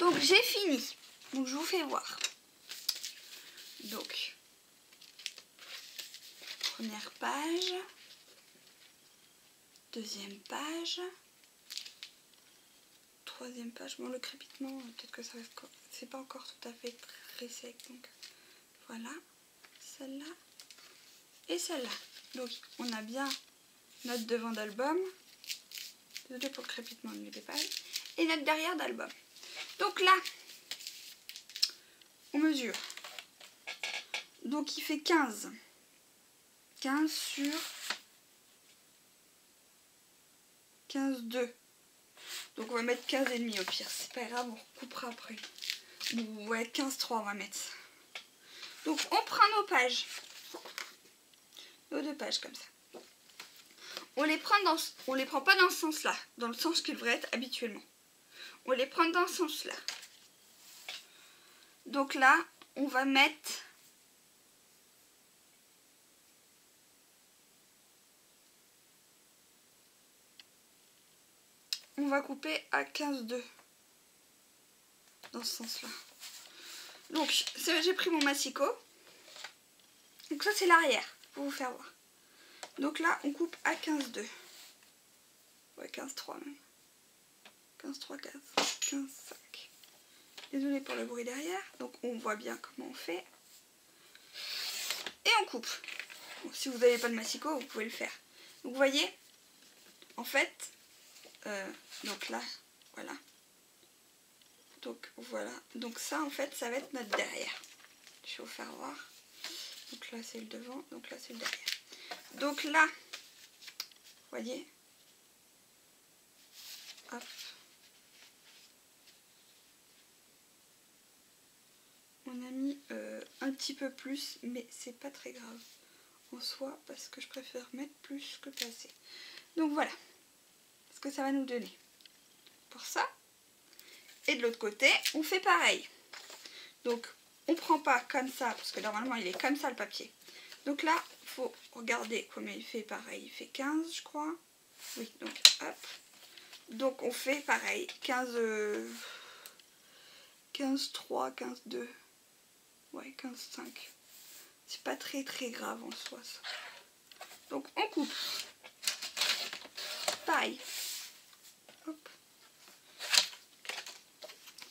Donc j'ai fini. Donc je vous fais voir. Donc, première page, deuxième page, troisième page. Bon, le crépitement, peut-être que ça c'est pas encore tout à fait très sec. Donc voilà, celle-là et celle-là. Donc on a bien notre devant d'album. Désolé pour crépitement de mes pages. Et notre derrière d'album. Donc là, on mesure. Donc il fait 15. 15 sur 15, 2. Donc on va mettre 15 et demi au pire. C'est pas grave, on recoupera après. Ouais, 15, 3 on va mettre. Donc on prend nos pages. Nos deux pages comme ça. On les prend les prend pas dans ce sens-là, dans le sens qu'ils devraient être habituellement. On les prend dans ce sens-là. Donc là, on va mettre on va couper à 15,2 dans ce sens là donc j'ai pris mon massicot. Donc ça c'est l'arrière pour vous faire voir. Donc là on coupe à 15,2 ouais 15,3 même 15,3 15 15,5 désolé pour le bruit derrière donc on voit bien comment on fait et on coupe si vous n'avez pas de massicot vous pouvez le faire donc vous voyez en fait euh, donc là, voilà. Donc voilà. Donc ça en fait ça va être notre derrière. Je vais vous faire voir. Donc là c'est le devant, donc là c'est le derrière. Donc là, vous voyez. Hop. On a mis euh, un petit peu plus, mais c'est pas très grave en soi parce que je préfère mettre plus que passer. Donc voilà que ça va nous donner. Pour ça. Et de l'autre côté, on fait pareil. Donc, on prend pas comme ça, parce que normalement, il est comme ça le papier. Donc là, faut regarder combien il fait pareil. Il fait 15, je crois. Oui, donc hop. Donc on fait pareil. 15, 15, 3, 15, 2. Ouais, 15, 5. C'est pas très très grave en soi ça. Donc on coupe. Pareil. Vous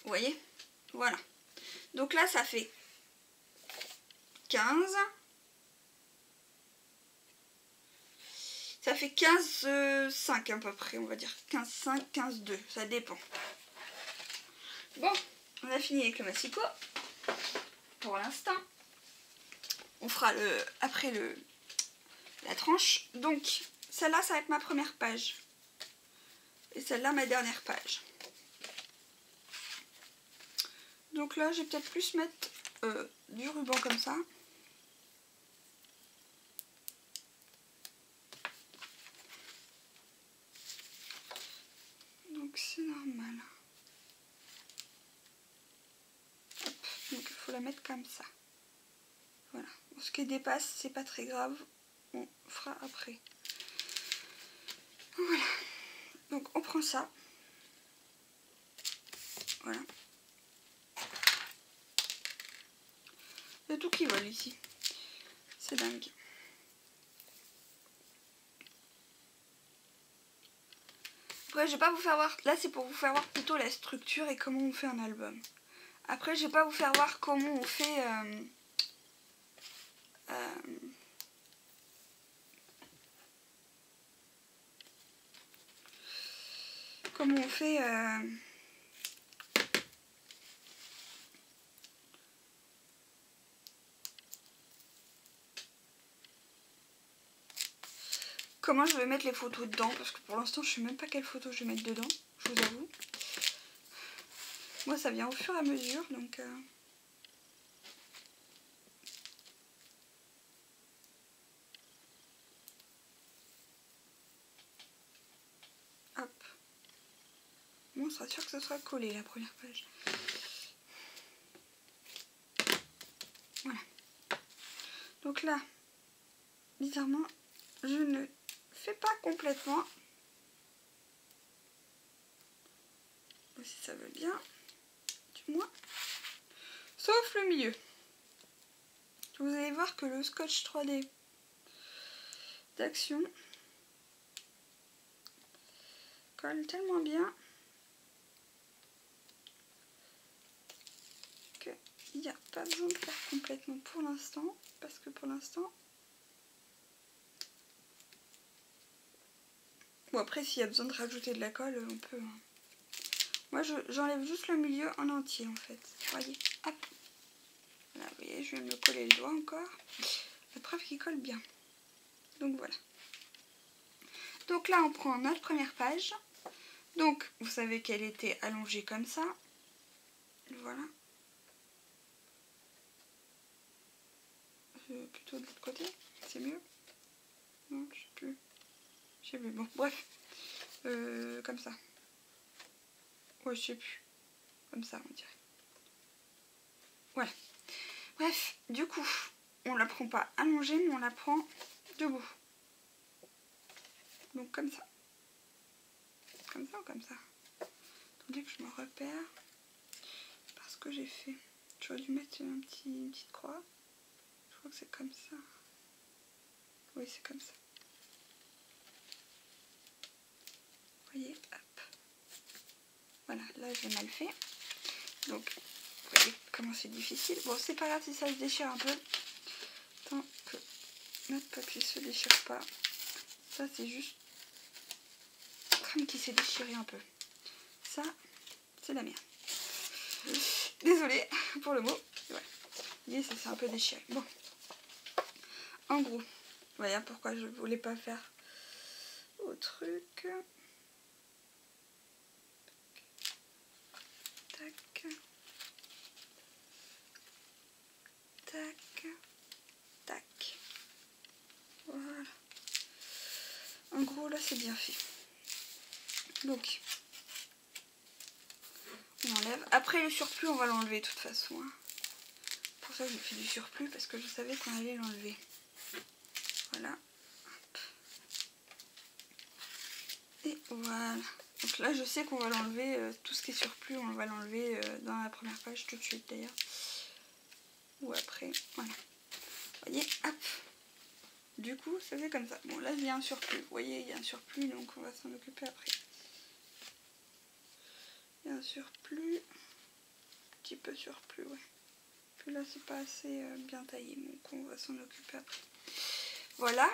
voyez? Voilà. Donc là, ça fait 15. Ça fait 15, 5 à peu près, on va dire. 15, 5, 15, 2. Ça dépend. Bon, on a fini avec le massicot. Pour l'instant. On fera le après le la tranche. Donc, celle-là, ça va être ma première page. Et celle-là, ma dernière page. Donc là, je vais peut-être plus mettre euh, du ruban comme ça. Donc c'est normal. Hop, donc il faut mettre comme ça. Voilà. ce qui dépasse, c'est pas très grave. On fera après. Voilà. Donc on prend ça. Voilà. Il y a tout qui vole ici. C'est dingue. Après, je vais pas vous faire voir. Là, c'est pour vous faire voir plutôt la structure et comment on fait un album. Après, je vais pas vous faire voir comment on fait. Euh, euh, comment on fait. Euh, comment je vais mettre les photos dedans? Parce que pour l'instant je sais même pas quelle photo je vais mettre dedans, je vous avoue. Moi ça vient au fur et à mesure donc... Euh. Hop. On sera sûr que ce soit collé la première page. Voilà. Donc là, bizarrement, je ne fais pas complètement. Si ça veut bien. Moins. Sauf le milieu. Vous allez voir que le scotch 3D d'action colle tellement bien qu'il n'y a pas besoin de faire complètement pour l'instant parce que pour l'instant bon après s'il y a besoin de rajouter de la colle on peut hein. Moi j'enlève juste le milieu en entier en fait voyez hop vous voyez, je vais me coller le doigt encore. La preuve qu'il colle bien. Donc voilà. Donc là, on prend notre première page. Donc, vous savez qu'elle était allongée comme ça. Voilà. Euh, plutôt de l'autre côté. C'est mieux. Non, je sais plus. Je sais plus. Bon, bref. Euh, comme ça. Ouais, je sais plus. Comme ça, on dirait. Voilà. Bref, du coup, on la prend pas allongée, mais on la prend debout. Donc comme ça. Comme ça ou comme ça Attendez que je me repère. Parce que j'ai fait. J'aurais dû mettre un petit, une petite croix. Je crois que c'est comme ça. Oui, c'est comme ça. Vous voyez. Voilà, là j'ai mal fait. Donc voyez comment c'est difficile. Bon, c'est pas grave si ça se déchire un peu. Tant que notre papier se déchire pas. Ça, c'est juste comme qui s'est déchiré un peu. Ça, c'est la merde. Désolée pour le mot. Vous voyez, ça s'est un peu déchiré. Bon. En gros, voilà pourquoi je voulais pas faire au truc. Tac. Tac. Tac. Voilà. En gros, là, c'est bien fait. Donc, on enlève. Après, le surplus, on va l'enlever de toute façon. Hein. Pour ça, j'ai fait du surplus parce que je savais qu'on allait l'enlever. Voilà. Et voilà. Donc là, je sais qu'on va l'enlever. Euh, tout ce qui est surplus, on va l'enlever euh, dans la première page tout de suite d'ailleurs ou après. Voilà. Du coup, ça fait comme ça. Bon, là, il y a un surplus. Vous voyez, il y a un surplus, donc on va s'en occuper après. Il y a un surplus. Un petit peu surplus, ouais. Puis là, c'est pas assez euh, bien taillé, donc on va s'en occuper après. Voilà.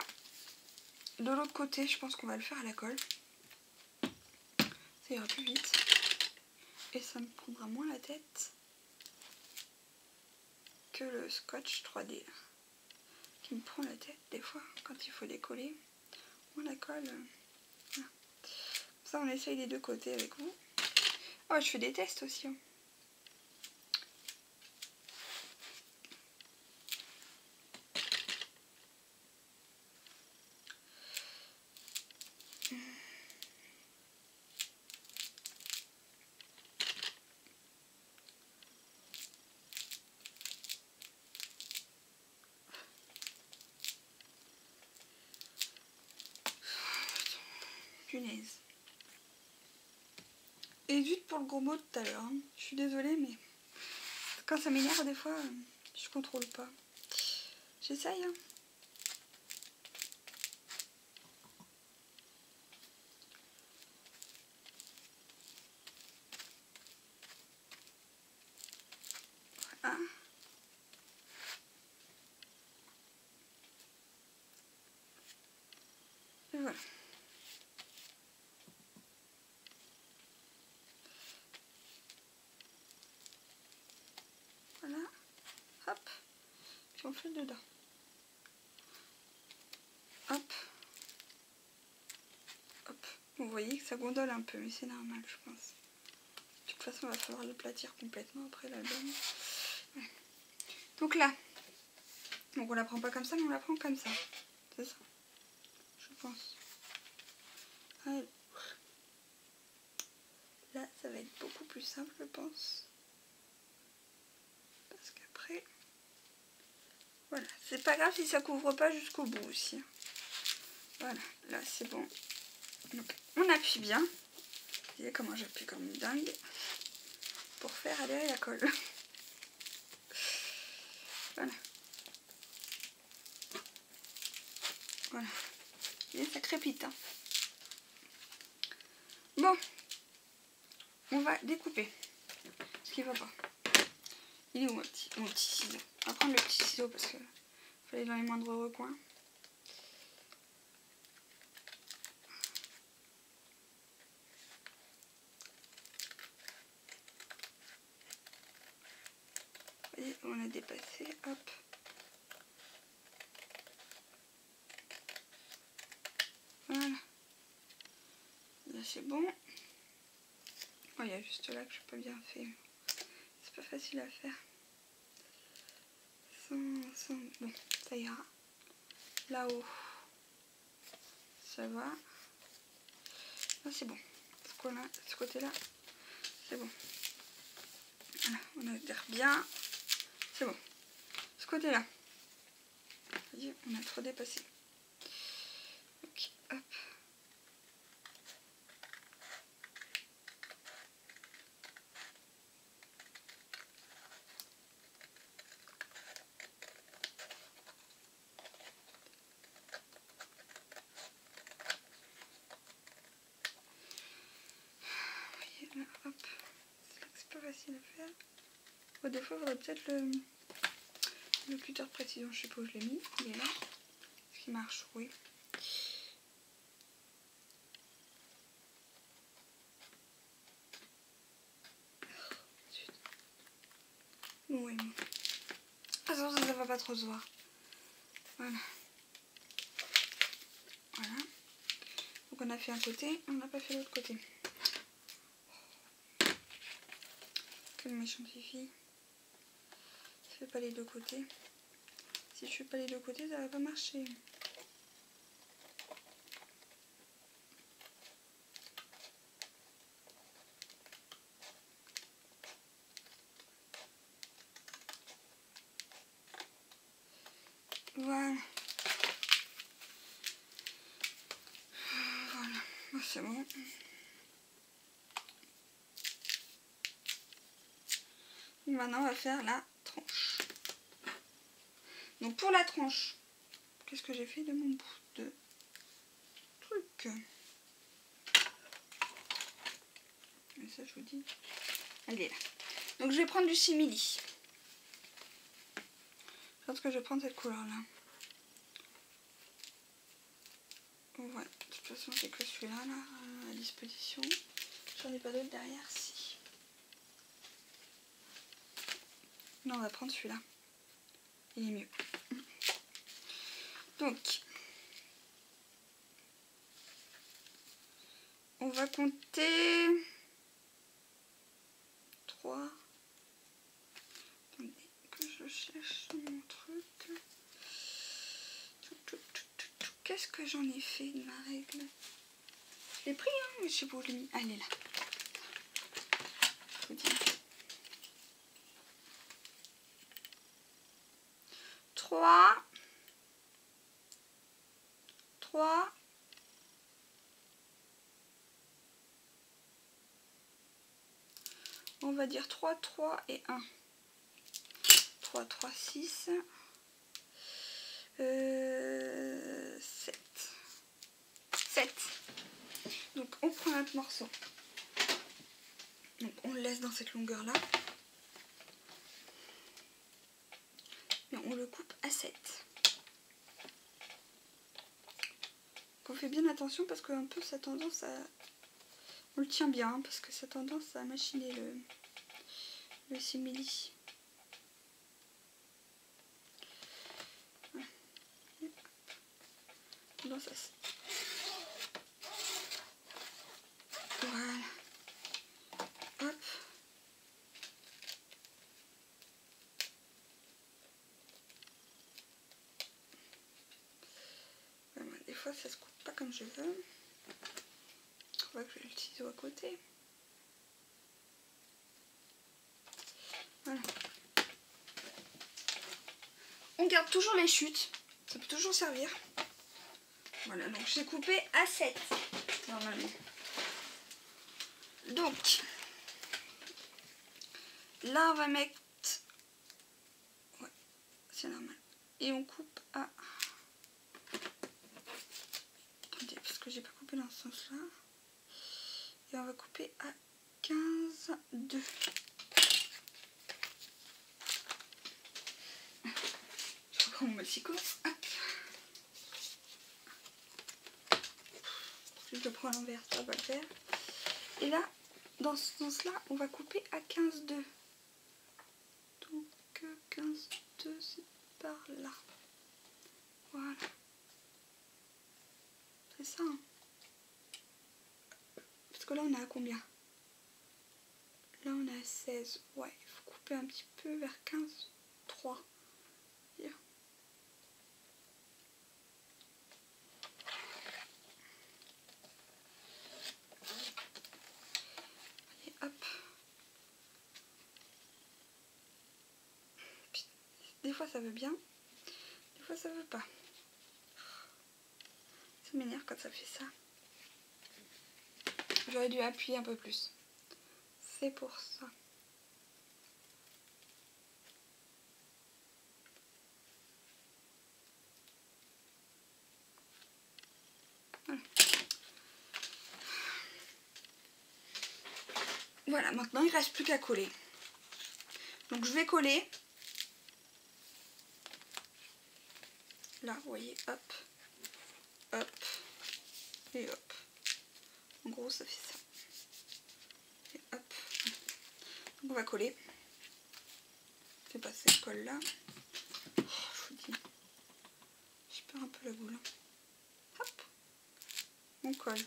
De l'autre côté, je pense qu'on va le faire à la colle. Ça ira plus vite. Et ça me prendra moins la tête que le scotch 3D qui me prend la tête des fois quand il faut décoller. On la colle. Ça, on essaye des deux côtés avec vous. Oh, je fais des tests aussi. Hein. Juste pour le gros mot tout à l'heure. Hein. Je suis désolée, mais quand ça m'énerve, des fois, je contrôle pas. J'essaye. Hein. Voilà. Et voilà. Fait dedans. Hop. Hop. Vous voyez que ça gondole un peu, mais c'est normal, je pense. De toute façon, il va falloir platir complètement après l'album. Donc là, donc on la prend pas comme ça, mais on la prend comme ça. C'est ça. Je pense. Là, ça va être beaucoup plus simple, je pense. Parce qu'après... C'est pas grave si ça couvre pas jusqu'au bout aussi. Voilà, là c'est bon. On appuie bien. Vous voyez comment j'appuie comme une dingue pour faire adhérer la colle. voilà. Voilà. Et ça crépite. Hein. Bon. On va découper. Ce qui va pas. Il est où mon petit, mon petit ciseau? On va prendre le petit ciseau parce que fallait dans les moindres recoins. on a dépassé, hop. Voilà. Là c'est bon. Oh, il y a juste là que je pas bien fait. C'est pas facile à faire. Bon, ça ira. Là-haut, ça va. Là, c'est bon. Ce, ce côté-là, c'est bon. Voilà, on adhère bien. C'est bon. Ce côté-là, on a trop dépassé. Ok, hop. c'est pas facile à faire. Bon, des fois, il faudrait peut-être le, le cutter précision. Je où je l'ai mis. Il est là. Est-ce qu'il marche? Oui. Oui. Attention, ça, ça va pas trop se voir. Voilà. Voilà. Donc on a fait un côté, on n'a pas fait l'autre côté. Quelle méchante fille. Pas les deux côtés. Si je fais pas les deux côtés, ça va pas marcher. Voilà. Voilà, c'est bon. Maintenant, on va faire la. Donc, pour la tranche, qu'est-ce que j'ai fait de mon bout de truc? Mais ça, je vous dis, elle est là. Donc, je vais prendre du simili. Je pense que je vais prendre cette couleur-là. Ouais, de toute façon, j'ai que celui-là là, à disposition. J'en ai pas d'autres derrière. Non, on va prendre celui-là. Il est mieux. Donc, on va compter 3. Attendez, que je cherche mon truc. Qu'est-ce que j'en ai fait de ma règle? Je l'ai pris, hein, mais je sais pas elle là. Je vous dis. 3, 3, on va dire 3, 3 et 1. 3, 3, 6, euh, 7. 7. Donc on prend notre morceau. Donc on le laisse dans cette longueur là. on le coupe à 7. On fait bien attention parce qu'un peu ça tendance à... On le tient bien parce que ça tendance à machiner le, le simili. Voilà. ça, ça se coupe pas comme je veux. On voit que j'ai le ciseau à côté. On garde toujours les chutes. Ça peut toujours servir. Voilà, donc j'ai coupé à 7 normalement. Donc, là, on va mettre... Ouais, c'est normal. Et on coupe à... Attendez, parce que j'ai pas coupé dans ce sens-là. Et on va couper à 15, 2. Massicot. Je le prends à l'envers, ça va le faire. Et là, dans ce sens-là, on va couper à 15, 2. Donc 15, 2, c'est par là. Voilà. C'est ça. Hein. Parce que là, on est à combien? Là, on est à 16. Ouais, il faut couper un petit peu vers 15, 3. hop. Des fois ça veut bien, des fois ça veut pas. Ça m'énerve quand ça fait ça. J'aurais dû appuyer un peu plus. C'est pour ça. Voilà. maintenant il reste plus qu'à coller. Donc je vais coller. Là, vous voyez, hop, hop, et hop. En gros, ça fait ça. Et hop. Donc on va coller. C'est pas cette colle là. Oh, je vous dis. Je perds un peu la boule. Hop. On. Colle.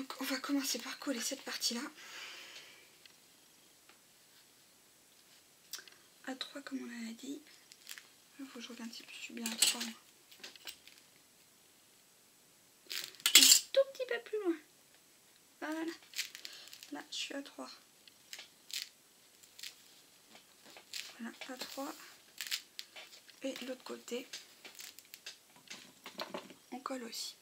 Donc on va commencer par coller cette partie-là. À 3 comme on l'a dit. Il faut que je regarde si je suis bien à 3. Un tout petit peu plus loin. Voilà. Là, je suis à 3. Voilà, à 3. Et l'autre côté, on colle aussi.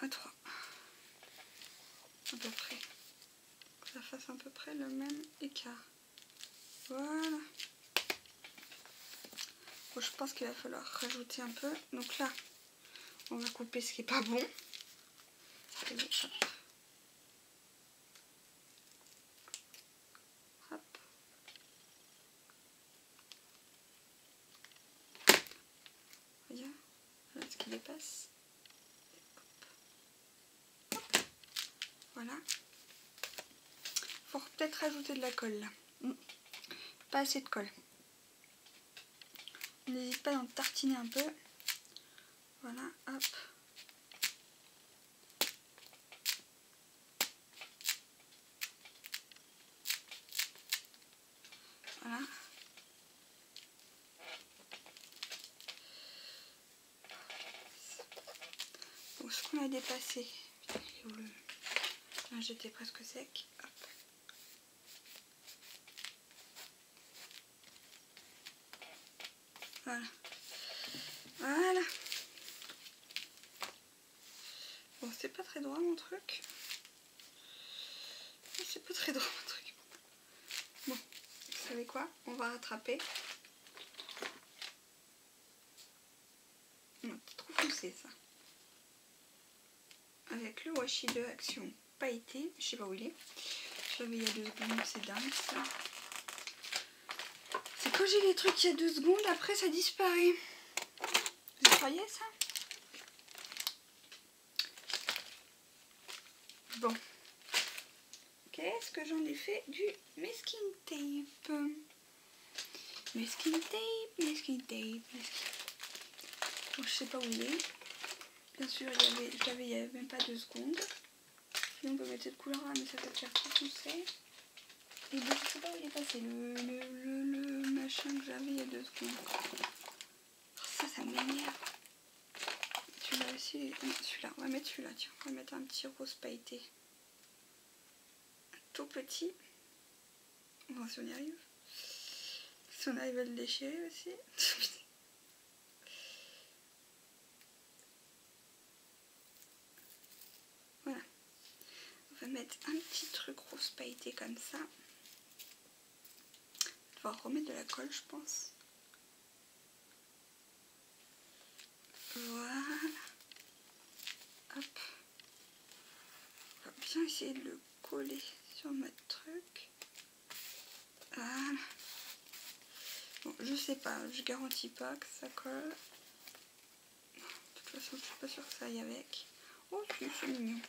À 3 à peu près. Ça fasse à peu près le même écart. Voilà. Je pense qu'il va falloir rajouter un peu. Donc là on va couper ce qui est pas bon Voilà. Faut peut-être rajouter de la colle là. Mm. Pas assez de colle. N'hésite pas à tartiner un peu. Voilà, hop. Voilà. Donc dépassé, j'étais presque sec. Voilà. Voilà. Bon, c'est pas très droit mon truc. C'est pas très droit mon truc. Bon, vous savez quoi? On va rattraper. Non, c'est trop foncé ça? Avec le washi de Action été, je sais pas où il est. J'avais il y a deux secondes, c'est dingue ça. C'est quand j'ai les trucs il y a deux secondes, après ça disparaît. nettoyer ça? Bon. Qu'est-ce que j'en ai fait du masking tape? Masking tape, masking tape, je sais pas où il est. Bien sûr, il y avait, il y avait même pas deux secondes. Sinon, on peut mettre cette couleur là, mais ça va faire tout foncé. Et donc, je sais pas où il est passé, le, le, le, machin que j'avais il y a deux secondes. Oh, ça, ça m'énerve. Celui-là aussi, celui-là, on va mettre celui-là, tiens, on va mettre un petit rose pailleté. Tout petit. Bon, si on y arrive. Si on arrive à le déchirer aussi. voilà. On mettre un petit truc rose pailleté comme ça. Va remettre de la colle, je pense. Voilà. Hop. Bien essayer de le coller sur notre truc. Voilà. Bon, je sais pas, je garantis pas que ça colle. De toute façon, je suis pas sûre que ça aille avec. Oh, c'est mignon.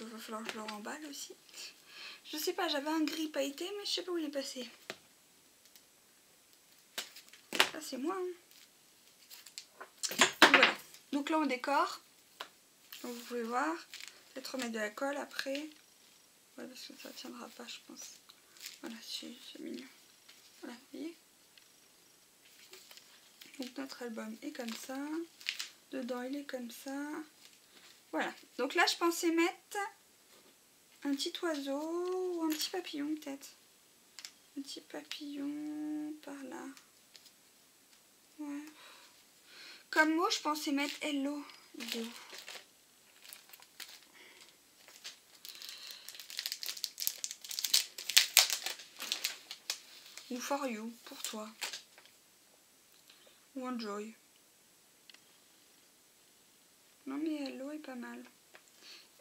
Va falloir que je le remballe aussi. Je sais pas, j'avais un gris pailleté, mais je sais pas où il est passé. Ça, c'est moi. Hein. voilà. Donc là, on décore. Donc, vous pouvez voir. Peut-être remettre de la colle après. Parce que ça tiendra pas, je pense. Voilà, c'est mignon. Voilà, vous voyez Donc notre album est comme ça. Dedans, il est comme ça. Voilà. Donc là, je pensais mettre un petit oiseau ou un petit papillon peut-être. Un petit papillon par là. Ouais. Comme mot, je pensais mettre hello. Vidéo. Ou for you, pour toi. Ou enjoy. Non mais hello est pas mal.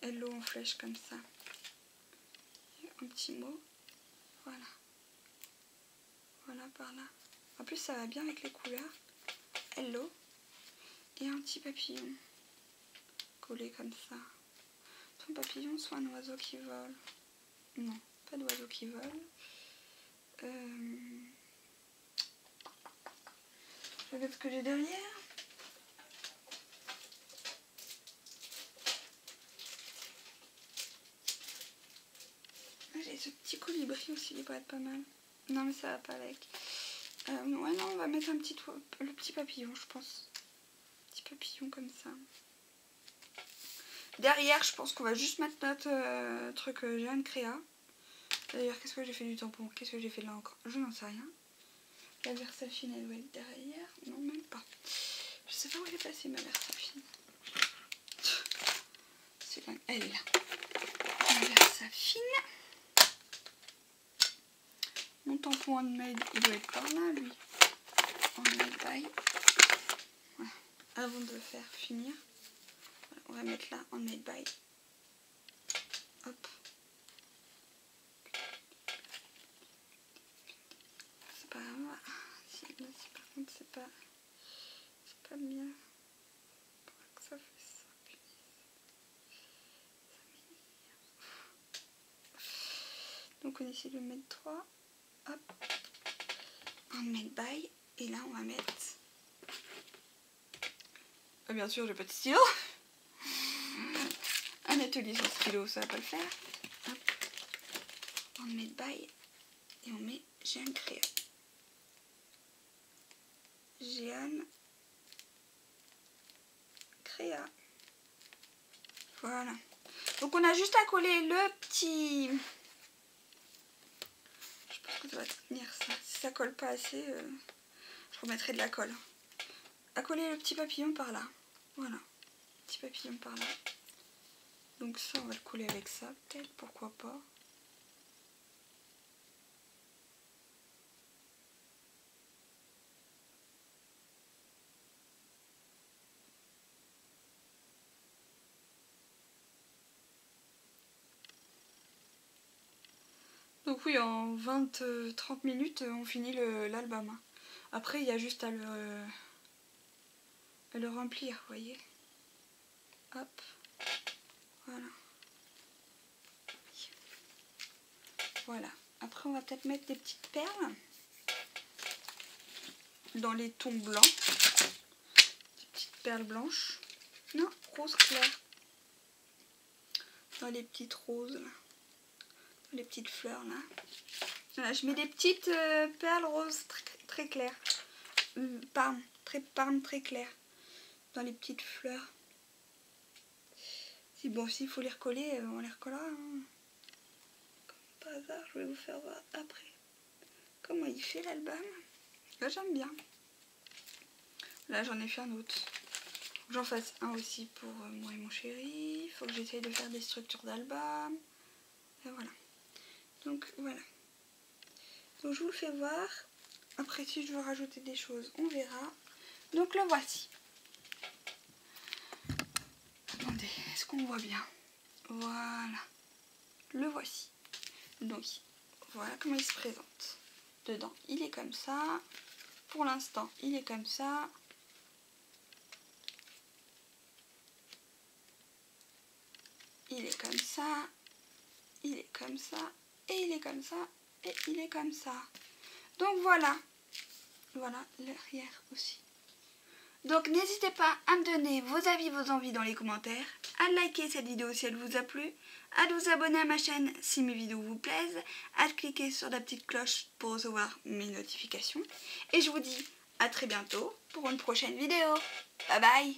Hello en flèche comme ça. Un petit mot. Voilà. Voilà par là. En plus ça va bien avec les couleurs. Hello. Et un petit papillon. Collé comme ça. Soit un papillon, soit un oiseau qui vole. Non, pas d'oiseau qui vole. Euh... Regarde ce que j'ai derrière. J'ai ce petit colibri aussi, il pourrait être pas mal. Non mais ça va pas avec. Euh, ouais non, on va mettre un petit le petit papillon, je pense. Petit papillon comme ça. Derrière, je pense qu'on va juste mettre notre euh, truc euh, Jeanne Créa. D'ailleurs, qu'est-ce que j'ai fait du tampon? Qu'est-ce que j'ai fait de l'encre Je n'en sais rien. La Versafine, elle doit être derrière. Non, même pas. Je sais pas où elle est passée, ma Versafine. C'est. Elle est là. La Versafine. Mon tampon handmade, il doit être par là, lui. Handmade by. Avant de le faire finir, voilà, on va mettre là, handmade by. Hop. C'est pas grave. Si, là, par contre, c'est pas... Pas bien. Ça fait Ça Donc on essaie de mettre 3 hop, on met le bail et là on va mettre ah, bien sûr j'ai pas de stylo. Un atelier sans stylo ça va pas le faire. Hop. on met le bail et on met Jeanne Créa Jeanne Créa. Voilà. Donc on a juste à coller le petit ça va tenir ça. Si ça colle pas assez, euh, je remettrai de la colle. À coller le petit papillon par là. Voilà. Petit papillon par là. Donc ça, on va le coller avec ça, peut-être, pourquoi pas. Donc en 20-30 minutes, on finit l'album. Hein. Après, il y a juste à le, remplir, vous voyez. Hop. Voilà. Voilà. Après, on va peut-être mettre des petites perles dans les tons blancs. Des petites perles blanches. Non, rose clair. Dans les petites roses. Les petites fleurs, là. Voilà, je mets des petites euh, perles roses très, claires. Euh, parme, très parme, très claires. Dans les petites fleurs. Si bon, s'il faut les recoller, euh, on les recollera. Hein. Comme par hasard, je vais vous faire voir après comment il fait l'album. Là, j'aime bien. Là, j'en ai fait un autre. J'en fasse un aussi pour euh, moi et mon chéri. Faut que j'essaye de faire des structures d'album. Et voilà. Donc, voilà. Donc, je vous le fais voir. Après, si je veux rajouter des choses, on verra. Donc, le voici. qu'on voit bien? Voilà. Le voici. Donc, voilà comment il se présente. Dedans, il est comme ça. Pour l'instant, il est comme ça. Il est comme ça. Il est comme ça. Et il est comme ça. Et il est comme ça. Donc voilà. Voilà l'arrière aussi. Donc n'hésitez pas à me donner vos avis, vos envies dans les commentaires, à liker cette vidéo si elle vous a plu, à vous abonner à ma chaîne si mes vidéos vous plaisent, à cliquer sur la petite cloche pour recevoir mes notifications. Et je vous dis à très bientôt pour une prochaine vidéo. Bye bye